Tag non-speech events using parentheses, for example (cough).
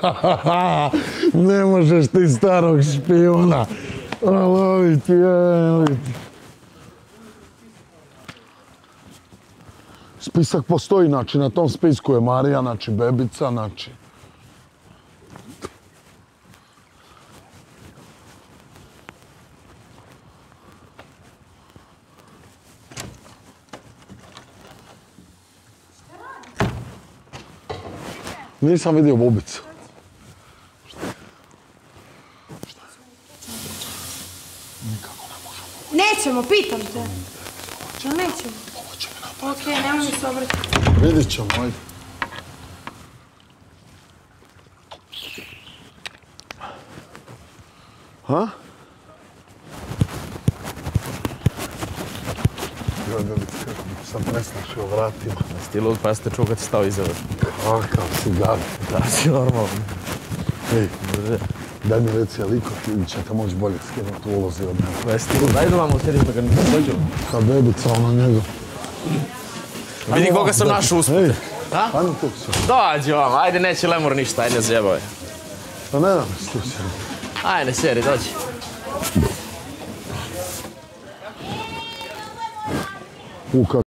(laughs) ne možeš ti starog špijuna. Lovi ti, lovi ti. Spisak postoji, znači na tom spisku je Marija, znači bebica, znači... Nisam vidio bubicu. Nećemo, pitam te. No nećemo. Ok, ne može se obratiti. Vidit ćemo, ajde. Ha? Joj, bebice, kako mi sam presnašio vratima. Ti lud, pa ste čuo kad si stao iza vas. Kakav si gad. Da, si normalno. Ej, daj mi reci, ali iko ti ćete moći bolje skinuti ulozi od mene. Pa jesi ti daj da vam sjediš da ga nisam dođu. Sa bebica, ono njega. Vidi koga sam našao usput. Ej, A? ajmo tu se. Dođi vam, ajde neće lemur ništa, ajde zjebaj. Pa ne dam se tu se. Ajde, sjedi, dođi. U,